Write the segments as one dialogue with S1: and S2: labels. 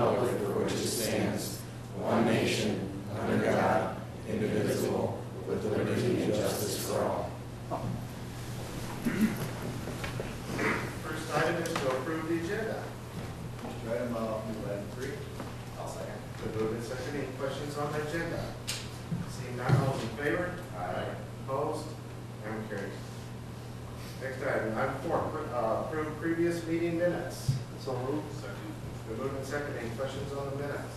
S1: republic for which it stands, one nation, under God, indivisible, with liberty and justice for all.
S2: First item is to approve the agenda.
S3: Mr. Item, uh, move item three.
S2: I'll second. Been moved and seconded. Any questions on the agenda? Seeing none, all those in favor?
S3: Aye.
S2: Opposed? Item carries. Next item, item four, uh, approve previous meeting minutes. So moved. Second. Been moved and seconded. Any questions on the minutes?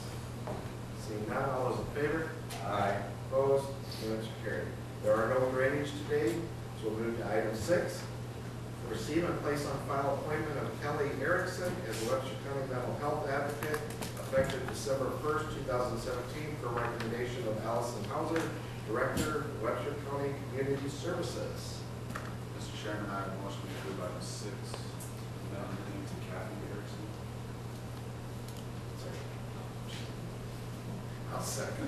S2: Seeing none, all those in favor?
S3: Aye.
S2: Opposed? Minutes are carried. There are no drainage today, so we'll move to item six. Receive and place on file appointment of Kelly Erickson as Webster County Mental Health Advocate effective December first, two thousand seventeen, for recommendation of Allison Hauser, Director, Webster County Community Services.
S4: Mr. Chairman, I have a motion to approve item six, nominating to Kathy Erickson.
S2: I'll second.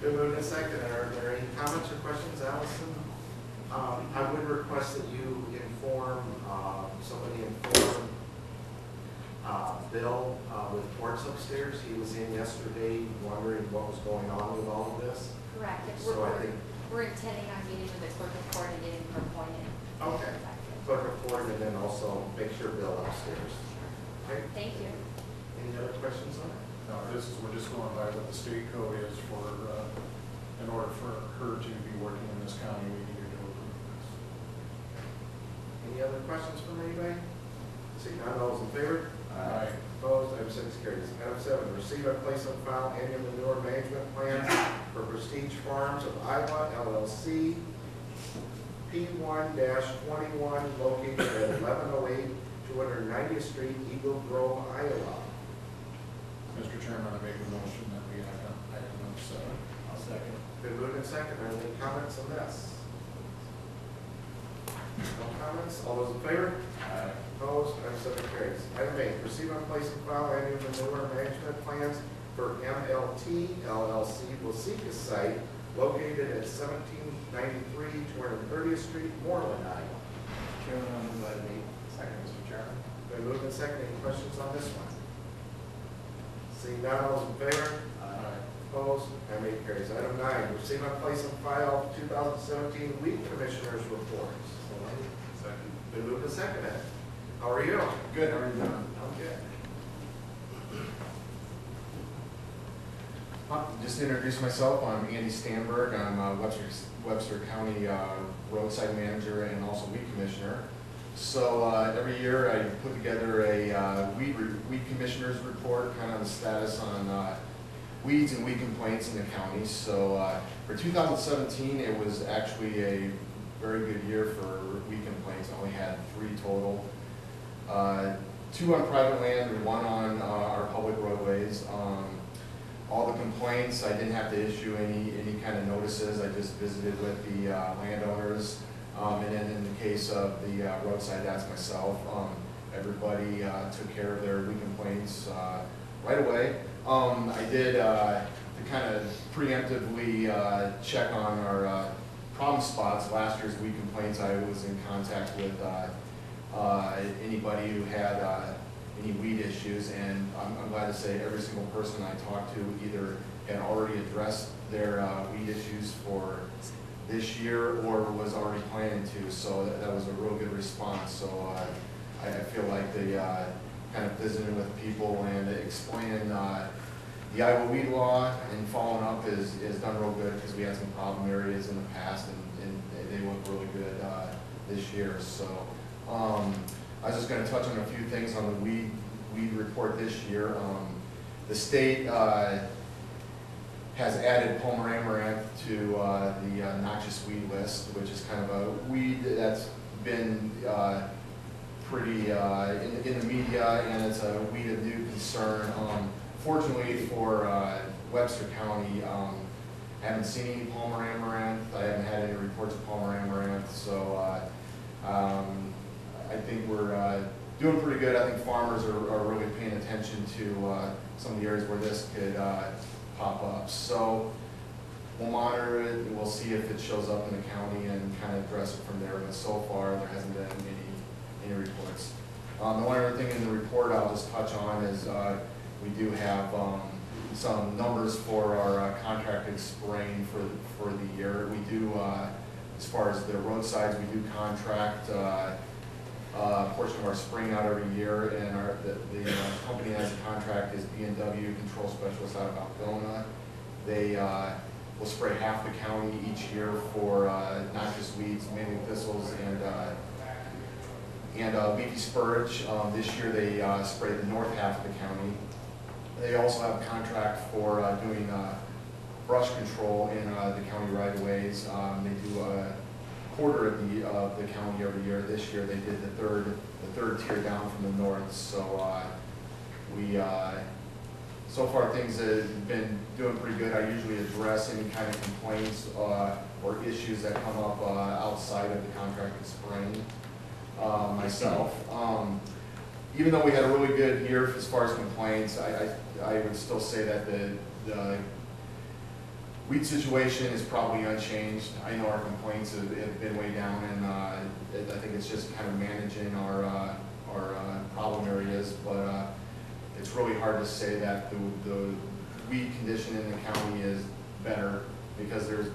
S2: Been moved and seconded. Are there any comments or questions, Allison? Um, I would request that you inform, uh, somebody inform, uh, Bill, uh, with Ports upstairs. He was in yesterday wondering what was going on with all of this.
S5: Correct. And
S2: So I
S5: We're,
S2: think,
S5: we're intending on meeting with the clerk of court and getting her appointed.
S2: okay, clerk report and then also make sure Bill upstairs. Okay,
S5: Thank you.
S2: any other questions on it?
S4: No, this is, we're just going by what the state code is for, uh, in order for her to be working in this county, we need to approve this.
S2: Any other questions from anybody? Seeing none, all those in favor?
S4: Aye.
S2: Opposed, item six carries. Item seven, receive and place on file annual manure management plans for Prestige Farms of Iowa LLC, P1-21, located at eleven oh eight, two hundred ninetieth Street, Eagle Grove, Iowa.
S4: Mr. Chairman, I make a motion that we act on item number seven.
S3: I'll second.
S2: Been moved and seconded. Are there any comments on this? No comments? All those in favor?
S3: Aye.
S2: Opposed, item seven carries. Item eight, receive and place and file annual manure management plans for MLT LLC Waseca site located at seventeen ninety-three, two hundred thirtieth Street, Moorland, Iowa.
S3: Chairman, I'll move item eight. Second, Mr. Chairman.
S2: Been moved and seconded. Any questions on this one? Seeing none, all those in favor? Opposed, item eight carries. Item nine, receive and place and file two thousand seventeen weed commissioners reports.
S4: Second.
S2: Been moved and seconded. How are you?
S4: Good, how are you doing?
S2: I'm good.
S6: Uh, Just to introduce myself, I'm Andy Stanberg, I'm uh, Webster, Webster County uh, roadside manager and also weed commissioner. So uh, every year I put together a uh, weed, weed commissioner's report, kind of the status on uh, weeds and weed complaints in the county. So uh, for 2017, it was actually a very good year for weed complaints, I only had three total. Uh, Two on private land and one on uh, our public roadways. Um, all the complaints, I didn't have to issue any, any kind of notices, I just visited with the landowners. Um, and then in the case of the uh, roadside, that's myself, um, everybody, uh, took care of their weed complaints, uh, right away. Um, I did, uh, to kind of preemptively, uh, check on our, uh, problem spots, last year's weed complaints, I was in contact with, anybody who had any weed issues, and I'm, I'm glad to say every single person I talked to either had already addressed their weed issues for this year or was already planning to, so that, that was a real good response, so uh, I, I feel like the, uh, kind of visiting with people and explaining uh, the Iowa weed law and following up is, is done real good, because we had some problem areas in the past, and, and they look really good uh, this year, so. Um, I was just gonna touch on a few things on the weed, weed report this year. Um, the state, uh, has added Palmer amaranth to, uh, the uh, noxious weed list, which is kind of a weed that's been, uh, pretty, uh, in, the- in the media, and it's a weed of new concern. Um, fortunately for, uh, Webster County, um, I haven't seen any Palmer amaranth, I haven't had any reports of Palmer amaranth, so, uh, um, I think we're doing pretty good. I think farmers are, are really paying attention to some of the areas where this could pop up. So we'll monitor it, and we'll see if it shows up in the county and kind of address it from there. But so far, there hasn't been any, any reports. Um, The one other thing in the report I'll just touch on is uh, we do have, um, some numbers for our uh, contracted spraying for, for the year. We do, uh, as far as the roadsides, we do contract, uh, portion of our spraying out every year, and our, the, the uh, company has a contract is B and W Control Specialist out of Algona. They, uh, will spray half the county each year for, uh, not just weeds, mainly thistles and, uh, and, uh, leafy spurge. Um, this year they, sprayed the north half of the county. They also have a contract for, doing, brush control in, the county right of ways. Um, they do quarter of the, of the county every year. This year they did the third, the third tier down from the north, so, uh, we, uh, so far, things have been doing pretty good. I usually address any kind of complaints uh, or issues that come up uh, outside of the contracted spraying uh, myself. Um, Even though we had a really good year as far as complaints, I, I, I would still say that the, the weed situation is probably unchanged. I know our complaints have, have been way down and uh, it- I think it's just kind of managing our, uh, our uh, problem areas, but uh, it's really hard to say that the, the weed condition in the county is better, because there's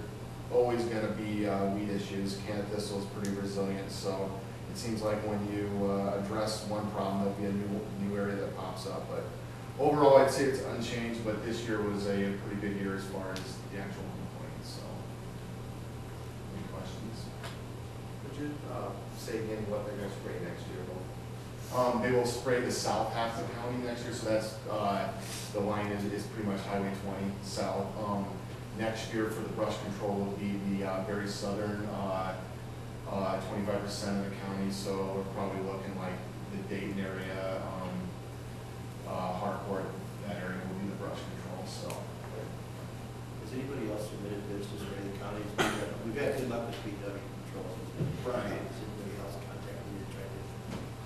S6: always gonna be, uh, weed issues. Can thistle is pretty resilient, so it seems like when you, uh, address one problem, there'll be a new, new area that pops up, but overall, I'd say it's unchanged, but this year was a pretty good year as far as the actual complaints, so. Any questions?
S2: Would you, uh, say again what they're gonna spray next year,
S6: Um, they will spray the south half of the county next year, so that's, uh, the line is, is pretty much Highway twenty south. Um, next year for the brush control will be the, uh, very southern, uh, uh, twenty-five percent of the county, so we're probably looking like the Dayton area, uh, Harcourt, that area will be the brush control, so.
S3: Has anybody else submitted this to spray the counties? We've had- We've had good luck with BW controls.
S6: Right.
S3: Has anybody else contacted you to try to?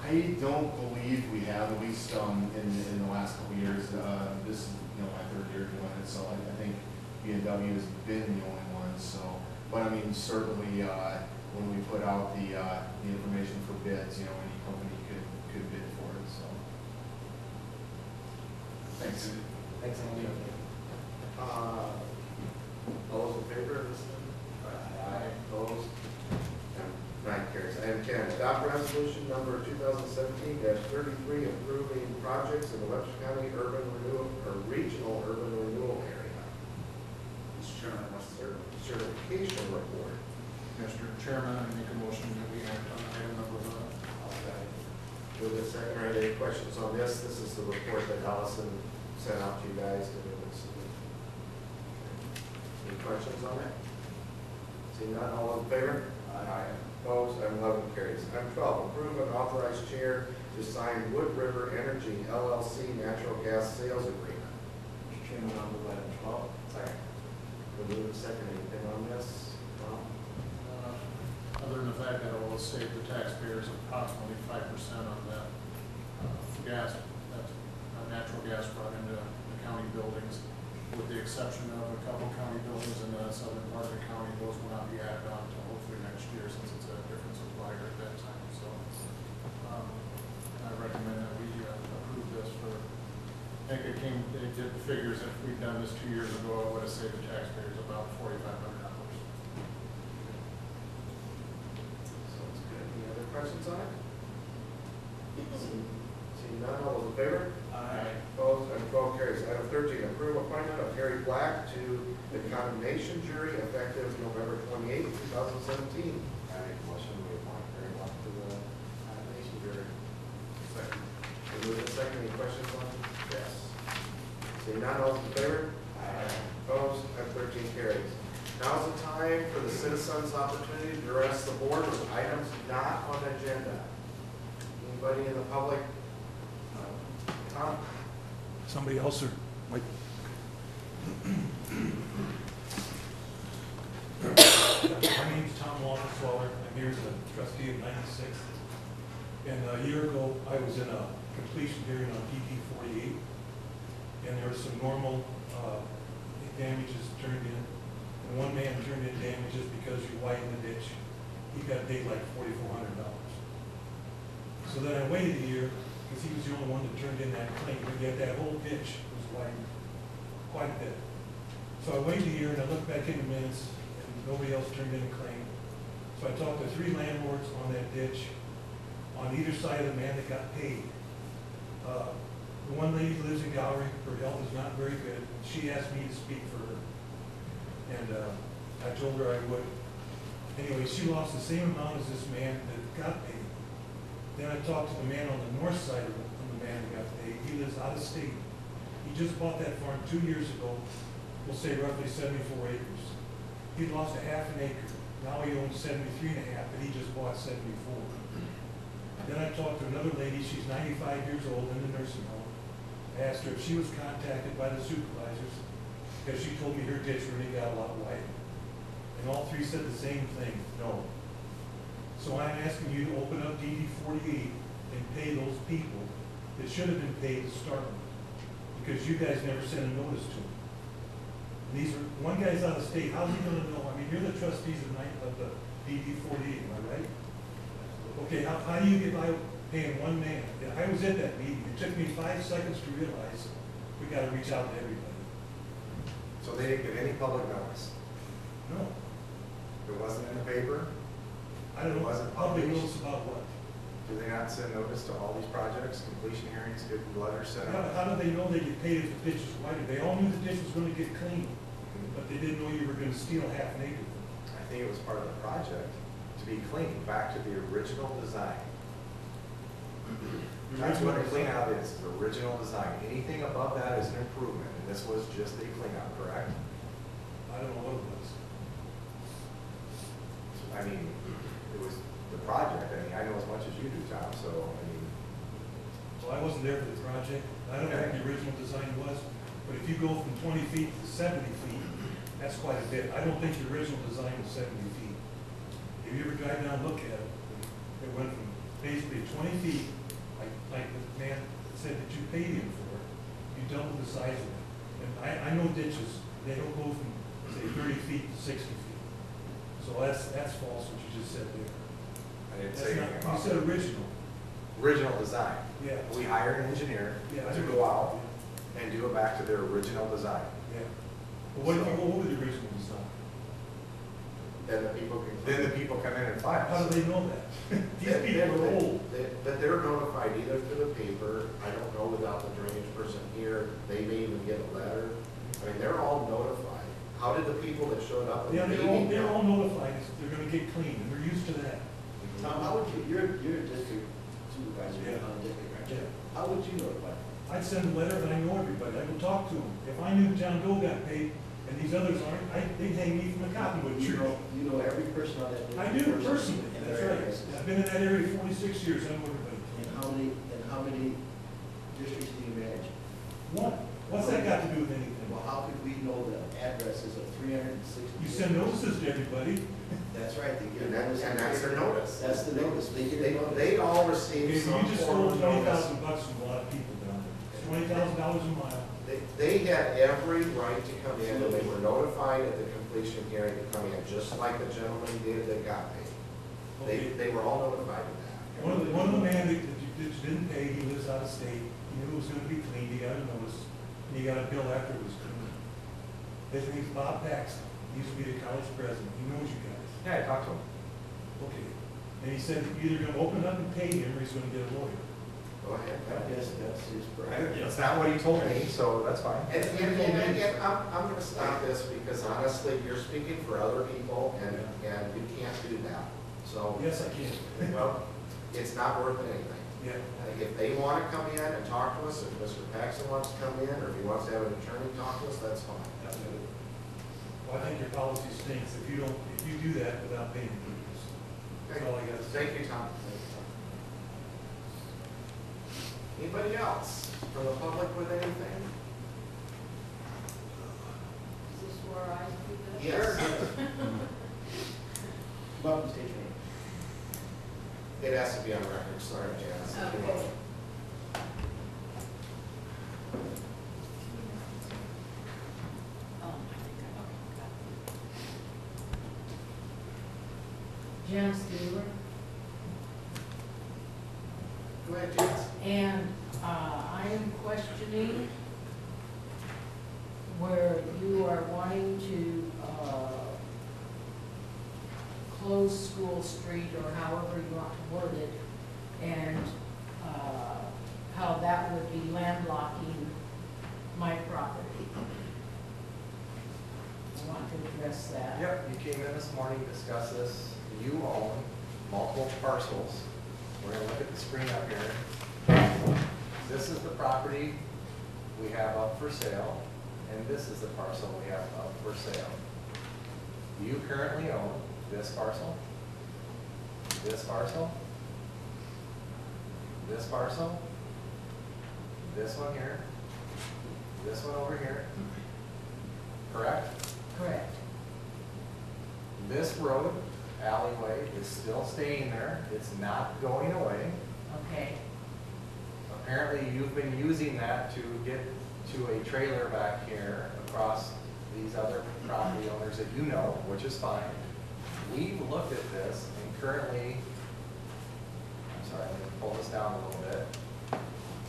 S6: I don't believe we have, at least, um, in, in the last couple of years, uh, this is, you know, my third year doing it, so I, I think BMW has been the only one, so. But I mean, certainly, uh, when we put out the, uh, the information for bids, you know, any company could, could bid for it, so. Thanks.
S1: Thanks, Andy.
S2: Uh, all those in favor of this? Aye. Opposed? Nine carries. Item ten, adopt resolution number two thousand seventeen thirty-three approving projects in the Webster County urban renewal, or regional urban renewal area.
S1: Mr. Chairman, what's the third?
S2: Certification report.
S4: Mr. Chairman, I make a motion that we act on item number one.
S2: Move the second, are there any questions on this? This is the report that Allison sent out to you guys. to do this. Any questions on it? Seeing none, all in favor? Aye. Opposed, item eleven carries. Item twelve, approve and authorize chair to sign Wood River Energy LLC natural gas sales agreement.
S3: Mr. Chairman, I'll move item twelve.
S2: Second. We'll move the second, anything on this? Tom?
S4: Uh, Other than the fact that it will save the taxpayers approximately five percent on that uh, gas, that natural gas brought into the county buildings, with the exception of a couple county buildings in the southern part of the county, those will not be added on until hopefully next year, since it's a different supplier at that time, so. um, I recommend that we uh, approve this for, I think it came, they did the figures, if we'd done this two years ago, it would have saved the taxpayers about forty-five hundred dollars.
S2: Sounds good. Any other questions on it? Seeing none, all those in favor? 13, approve appointment of Harry Black to the condemnation jury effective November 28, 2017.
S1: I motion we appoint Harry Black to the condemnation jury.
S2: Second. We move to second. Any questions on it? Yes. Seeing none, all in favor? Aye. Opposed? Item 13 carries. Now's the time for the citizens' opportunity to address the board with items not on the agenda. Anybody in the public? Tom?
S7: Somebody else or like, my name's Tom Walker-Fuller, I'm here as a trustee of 96. And a year ago, I was in a completion hearing on DD 48, and there were some normal uh, damages turned in. And one man turned in damages because you widened the ditch, he got paid like $4,400. So then I waited a year, because he was the only one that turned in that claim, but yet that whole ditch was widened quite a bit. So I waited a year and I looked back in the minutes, and nobody else turned in a claim. So I talked to three landlords on that ditch, on either side of the man that got paid. Uh, The one lady who lives in Gowrie, her health is not very good, she asked me to speak for her. And uh, I told her I would. Anyway, she lost the same amount as this man that got paid. Then I talked to the man on the north side of the, the man that got paid, he lives out of state. He just bought that farm two years ago, we'll say roughly seventy-four acres. He lost a half an acre, now he owns seventy-three and a half, but he just bought seventy-four. Then I talked to another lady, she's ninety-five years old in the nursing home. I asked her if she was contacted by the supervisors, because she told me her ditch really got a lot wider. And all three said the same thing, no. So I'm asking you to open up DD forty-eight and pay those people that should have been paid to start with, because you guys never sent a notice to him. These are, one guy's out of state, how's he gonna know? I mean, you're the trustees of night, of the DD forty-eight, am I right? Okay, how, how do you get by paying one man? I was at that meeting, it took me five seconds to realize we gotta reach out to everybody.
S6: So they didn't get any public notice?
S7: No,
S6: It wasn't in the paper?
S7: I don't know,
S6: Wasn't
S7: public
S6: published.
S7: notice about what?
S6: Do they not send notice to all these projects, completion hearings, get letters sent
S7: How,
S6: out?
S7: how do they know they get paid if the ditch is wider? They all knew the ditch was gonna get cleaned, but they didn't know you were gonna steal half an acre.
S6: I think it was part of the project to be cleaned back to the original design. That's what a clean out is, the original design. Anything above that is an improvement, and this was just a clean out, correct?
S7: I don't know what it was.
S6: I mean, it was the project, I mean, I know as much as you do, Tom, so, I mean,
S7: Well, I wasn't there for the project, I don't know what the original design was, but if you go from twenty feet to seventy feet, that's quite a bit. I don't think the original design was seventy feet. If you ever drive down and look at it, it went from basically twenty feet, like, like the man said that you paid him for, you double the size of it. And I, I know ditches, they don't go from, say, thirty feet to sixty feet. So that's, that's false, what you just said there.
S6: Didn't
S7: That's
S6: say
S7: not,
S6: anything
S7: you
S6: about
S7: said original,
S6: original design.
S7: yeah.
S6: We hired an engineer
S7: Yeah, I
S6: to go out and do it back to their original design.
S7: Yeah. But what if you go over the original design?
S2: Then the people can.
S6: Then the people come in and file.
S7: How do they know that? These
S2: They-
S7: people are
S2: they-
S7: old.
S2: they- But they're notified either through the paper, I don't know without the drainage person here, they may even get a letter. I mean, they're all notified. How did the people that showed up at
S7: Yeah, they're all,
S2: meeting?
S7: they're all notified, it's- they're gonna get clean, and they're used to that.
S3: Tom, how would you, you're, you're a district supervisor,
S7: Yeah.
S3: the district? How would you notify?
S7: I'd send a letter and I know everybody, I would talk to them. If I knew John Doe got paid and these others aren't, I, they'd hang me from a cottonwood
S3: You
S7: tree.
S3: know, you know every person on that.
S7: I do
S3: person
S7: personally,
S3: in
S7: that's
S3: their
S7: right.
S3: areas.
S7: I've been in that area forty-six years, I know everybody.
S3: And how many, and how many districts do you manage?
S7: One, what's that got to do with anything?
S3: Well, how could we know the addresses of three hundred and sixty?
S7: You send notices to everybody,
S3: That's right, they get
S2: And
S3: a
S2: that-
S3: notice.
S2: and that's their notice.
S3: That's the notice, they get
S2: They, they all
S7: Okay,
S2: receive
S7: you
S2: some
S7: just
S2: form
S7: stole
S2: of
S7: twenty
S2: notice.
S7: thousand bucks from a lot of people down there. Twenty thousand dollars a mile.
S2: They, they had every right to come in, and they were notified at the completion hearing to come in, just like the gentleman did that got paid. They,
S7: Okay.
S2: they were all notified of that.
S7: One of the, one of the man that, that you that you didn't pay, he lives out of state, he knew it was gonna be cleaned, he got a notice, and he got a bill after it was cleaned. His name's Bob Paxton, he used to be the college president, he knows you guys.
S6: Yeah, I talked to him.
S7: Okay. And he said you're either gonna open it up and pay him, or he's gonna get a lawyer.
S2: Go ahead.
S3: Yes, that's his
S6: I-
S3: prerogative.
S6: It's not what he told me, so that's fine.
S2: And, and, and, and I'm, I'm gonna stop this because honestly, you're speaking for other people and, and you can't do that. So,
S7: Yes, I can.
S2: well, it's not worth anything.
S7: Yeah.
S2: Uh, If they wanna come in and talk to us, if Mr. Paxton wants to come in, or if he wants to have an attorney talk to us, that's fine.
S7: Well, I think your policy stinks if you don't, if you do that without paying people. That's all I got to say.
S2: Thank you, Tom. Anybody else from the public with anything?
S5: Is this where I do that?
S2: Yes.
S3: Come up and state your name.
S2: It has to be on record, sorry, Janice.
S5: Okay. Oh, I think I got it. Jan Steeler.
S2: Go ahead, Janice.
S8: And uh, I am questioning where you are wanting to uh, close School Street or however you want to word it, and uh, how that would be landlocking my property. I want to address that.
S9: Yep, you came in this morning to discuss this. You own multiple parcels. We're gonna look at the screen up here. This is the property we have up for sale, and this is the parcel we have up for sale. You currently own this parcel, this parcel, this parcel, this one here, this one over here, correct?
S8: Correct.
S9: This road alleyway is still staying there, it's not going away.
S8: Okay.
S9: Apparently, you've been using that to get to a trailer back here across these other property owners that you know, which is fine. We've looked at this and currently, I'm sorry, let me pull this down a little bit.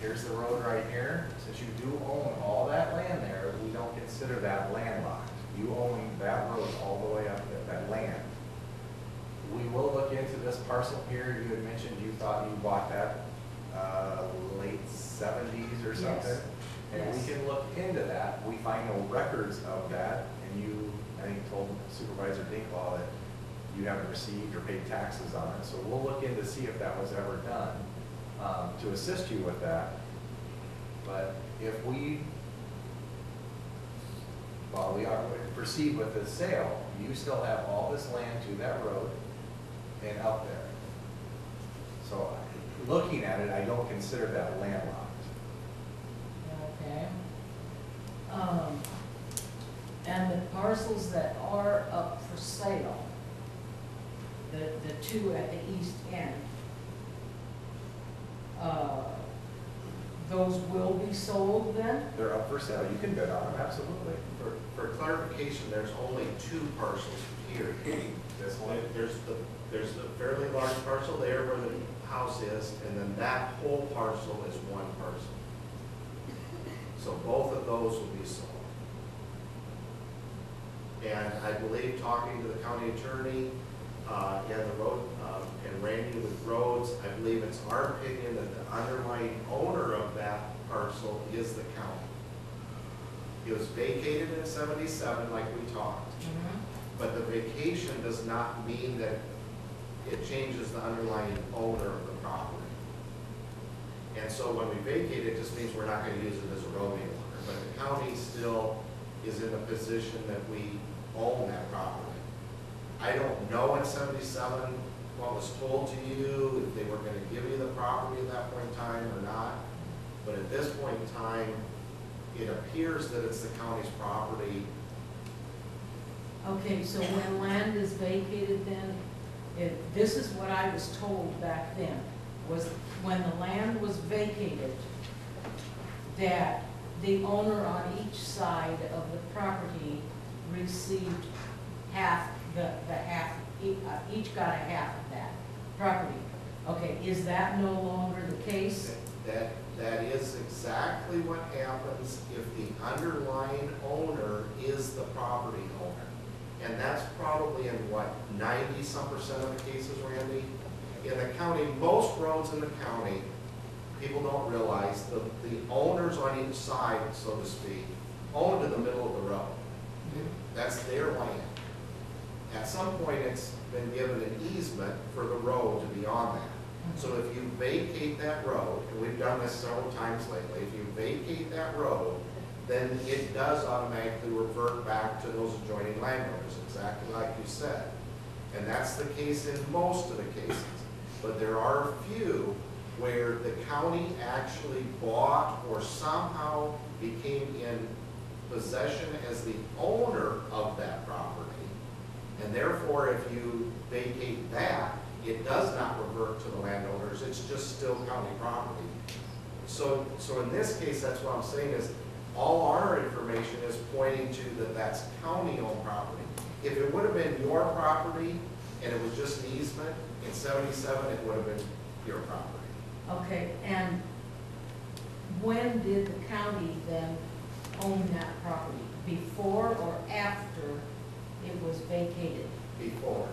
S9: Here's the road right here. Since you do own all that land there, we don't consider that landlocked. You own that road all the way up to that land. We will look into this parcel here. You had mentioned you thought you bought that uh, late seventies or
S8: Yes.
S9: something. And we can look into that. We find no records of that. And you, I think, told Supervisor Dencklau that you haven't received or paid taxes on it. So we'll look in to see if that was ever done um, to assist you with that. But if we, while we are, proceed with the sale, you still have all this land to that road and up there. So looking at it, I don't consider that landlocked.
S8: Okay. Um, and the parcels that are up for sale, the, the two at the east end, uh, those will be sold then?
S9: They're up for sale. You can bid on them, absolutely.
S2: For, for clarification, there's only two parcels here.
S9: This one,
S2: There's the, there's the fairly large parcel there where the house is, and then that whole parcel is one parcel. So both of those will be sold. And I believe, talking to the county attorney, uh, and the road, uh, and Randy with roads, I believe it's our opinion that the underlying owner of that parcel is the county. It was vacated in seventy-seven, like we talked. But the vacation does not mean that it changes the underlying owner of the property. And so when we vacate, it just means we're not gonna use it as a road any longer, but the county still is in a position that we own that property. I don't know in seventy-seven what was told to you, if they were gonna give you the property at that point in time or not, but at this point in time, it appears that it's the county's property
S8: Okay, so when land is vacated then, this is what I was told back then, was when the land was vacated, that the owner on each side of the property received half, the, the half, uh, each got a half of that property. Okay, is that no longer the case?
S2: That, that is exactly what happens if the underlying owner is the property owner. And that's probably in what, ninety-some percent of the cases, Randy? In the county, most roads in the county, people don't realize, the, the owners on each side, so to speak, own to the middle of the road. Mm-hmm. That's their land. At some point, it's been given an easement for the road to be on that. So if you vacate that road, and we've done this several times lately, if you vacate that road, then it does automatically revert back to those adjoining landowners, exactly like you said. And that's the case in most of the cases. But there are a few where the county actually bought or somehow became in possession as the owner of that property. And therefore, if you vacate that, it does not revert to the landowners, it's just still county property. So, so in this case, that's what I'm saying is, all our information is pointing to that that's county-owned property. If it would have been your property and it was just an easement, in seventy-seven, it would have been your property.
S8: Okay, and when did the county then own that property? Before or after it was vacated?
S2: Before.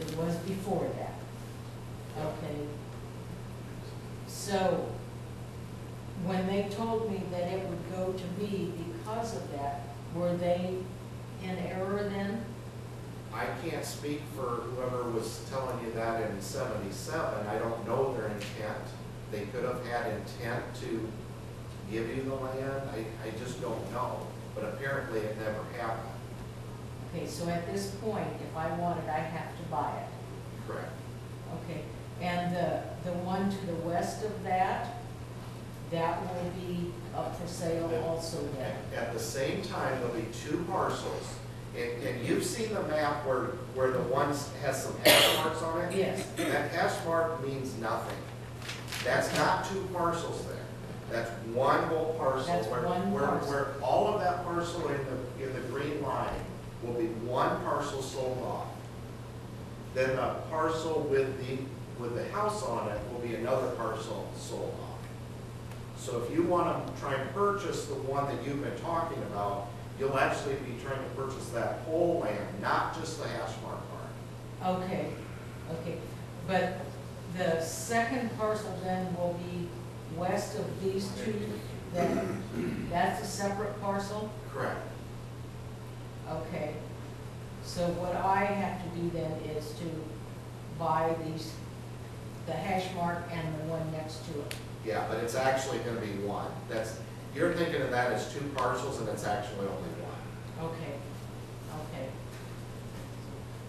S8: It was before that. Okay. So, when they told me that it would go to me because of that, were they in error then?
S2: I can't speak for whoever was telling you that in seventy-seven, I don't know their intent. They could have had intent to give you the land, I, I just don't know, but apparently it never happened.
S8: Okay, so at this point, if I wanted, I have to buy it.
S2: Correct.
S8: Okay, and the, the one to the west of that, that will be up for sale also then?
S2: At the same time, there'll be two parcels, and, and you've seen the map where, where the one has some hash marks on it?
S8: Yes,
S2: That hash mark means nothing. That's not two parcels there. That's one whole parcel.
S8: That's
S2: where-
S8: one
S2: where-
S8: parcel.
S2: Where all of that parcel in the, in the green line will be one parcel sold off. Then the parcel with the, with the house on it will be another parcel sold off. So if you want to try and purchase the one that you've been talking about, you'll actually be trying to purchase that whole land, not just the hash mark part.
S8: okay, okay. But the second parcel then will be west of these two, then, that's a separate parcel?
S2: Correct.
S8: Okay. So what I have to do then is to buy these, the hash mark and the one next to it.
S2: Yeah, but it's actually gonna be one. That's, you're thinking of that as two parcels, and it's actually only one.
S8: Okay, okay.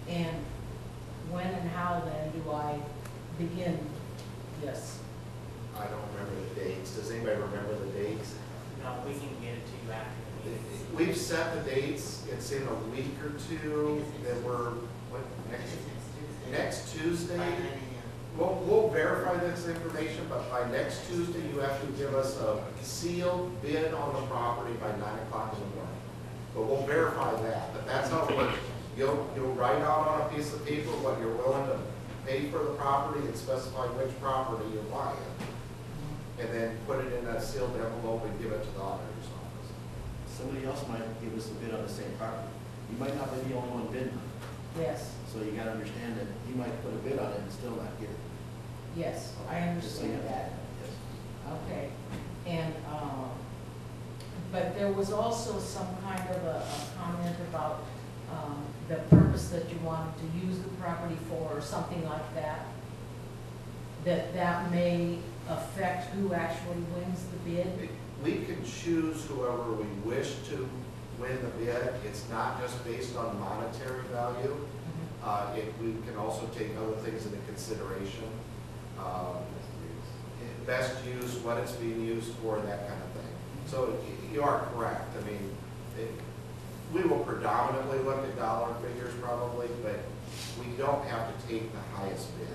S8: And when and how then do I begin this?
S2: I don't remember the dates. Does anybody remember the dates?
S10: No, we can get it to you after the meeting.
S2: We've set the dates. It's in a week or two that we're, what, next, next Tuesday? We'll, we'll verify this information, but by next Tuesday, you have to give us a sealed bid on the property by nine o'clock in the morning. But we'll verify that, but that's how it works. You'll, you'll write out on a piece of paper what you're willing to pay for the property and specify which property you're buying. And then put it in a sealed envelope and give it to the auditor's office.
S3: Somebody else might give us a bid on the same property. You might not be the only one bidding,
S8: Yes,
S3: so you gotta understand that you might put a bid on it and still not get it.
S8: Yes, I
S3: Just so you
S8: understand that.
S3: Yes.
S8: Okay, and, um, but there was also some kind of a, a comment about, um, the purpose that you wanted to use the property for, or something like that? That that may affect who actually wins the bid?
S2: We can choose whoever we wish to win the bid. It's not just based on monetary value. Uh, it, we can also take other things into consideration. Um, Best use, what it's being used for, that kind of thing. So you are correct. I mean, it, we will predominantly look at dollar figures probably, but we don't have to take the highest bid.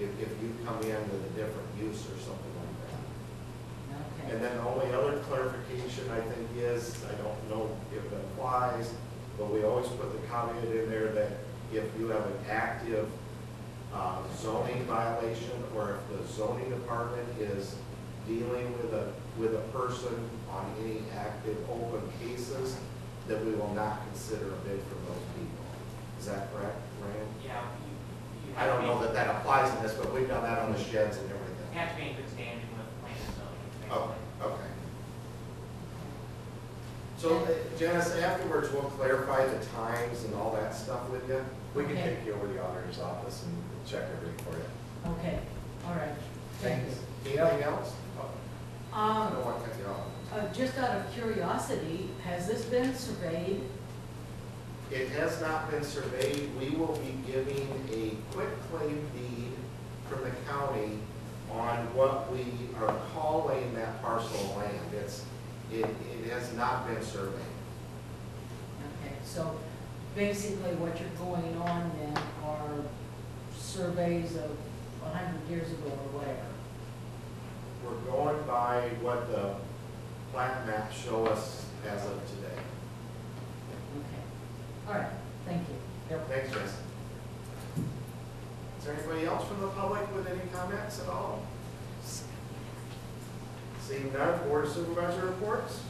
S2: If, if you come in with a different use or something like that.
S8: Okay.
S2: And then the only other clarification, I think, is, I don't know if it applies, but we always put the caveat in there that if you have an active uh, zoning violation, or if the zoning department is dealing with a, with a person on any active open cases, that we will not consider a bid from those people. Is that correct, Rand?
S10: Yeah. you- you
S2: I don't know that that applies in this, but we've done that on the sheds and
S10: You
S2: everything.
S10: have to be in good standing with planning and zoning,
S2: Oh, okay. So uh, Janice, afterwards, we'll clarify the times and all that stuff with you.
S9: We can
S8: Okay.
S9: take you over to the auditor's office and check everything for you.
S8: Okay, all right. Thank you.
S9: Thanks.
S2: Anything else? I don't
S8: Um,
S2: want to cut you off.
S8: uh, just out of curiosity, has this been surveyed?
S2: It has not been surveyed. We will be giving a quick claim deed from the county on what we are calling that parcel of land. It's, it, it has not been surveyed.
S8: Okay, so basically what you're going on then are surveys of hundred years ago or whatever.
S2: We're going by what the plat maps show us as of today.
S8: Okay, all right, thank you. Yep.
S2: Thanks, Jess. Is there anybody else from the public with any comments at all? Seeing none, board of supervisor reports?